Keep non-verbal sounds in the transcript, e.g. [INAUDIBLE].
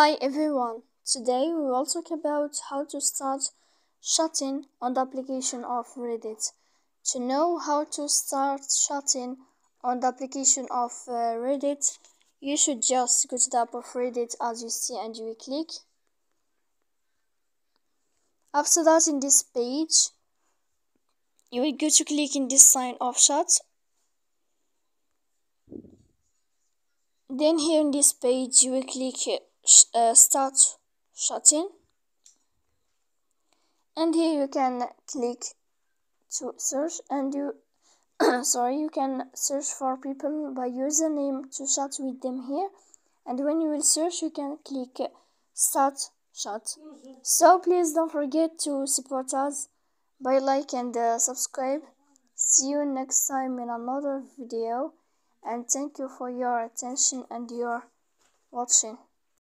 Hi everyone, today we will talk about how to start chatting on the application of Reddit. To know how to start chatting on the application of uh, Reddit, you should just go to the app of Reddit as you see and you click. After that in this page, you will go to click in this sign of chat. Then here in this page you will click uh, start chatting and here you can click to search and you [COUGHS] sorry you can search for people by username to chat with them here. And when you will search you can click start chat. So please don't forget to support us by like and uh, subscribe. See you next time in another video. And thank you for your attention and your watching